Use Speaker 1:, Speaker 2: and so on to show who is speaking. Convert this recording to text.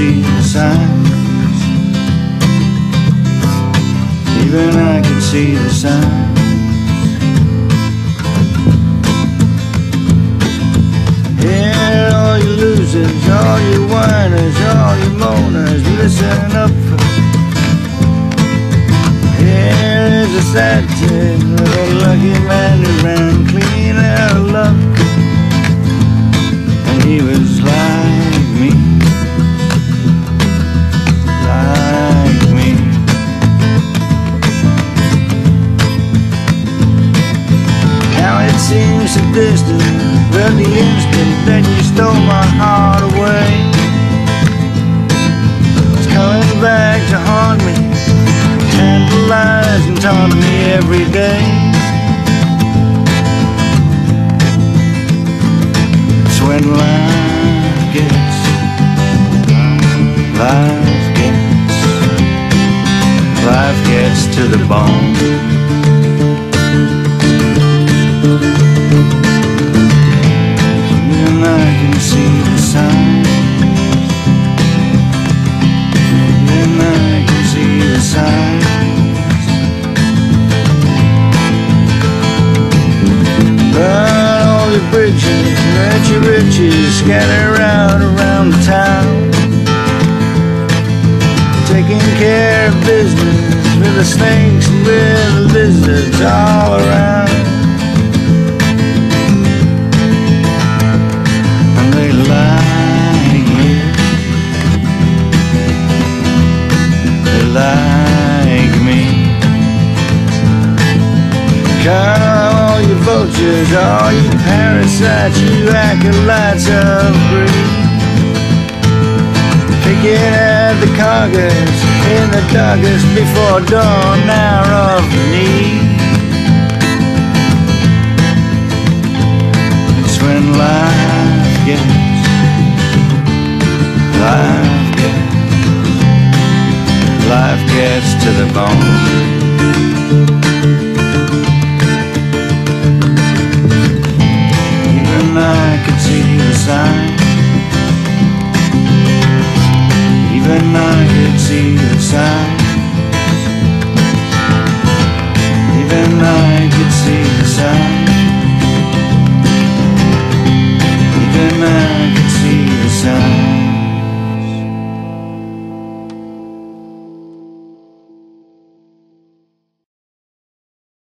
Speaker 1: see the signs. Even I could see the signs. Here, all you losers, all you whiners, all you moaners, listen up. Here is a sad a lucky man seems so distant, but the instant that you stole my heart away, it's coming back to haunt me, tantalizing, taunting me every day. It's when life gets, life gets, life gets to the bone. I can see the signs. Burn all your bridges, let your riches around the town. Taking care of business with the snakes and with the lizards all around. Come, all you vultures, all you parasites, you acolytes of greed. Picking at the carcass in the darkest before dawn hour of need. It's when life gets, life gets, life gets to the bone. Even I could see the signs. Even I could see the signs.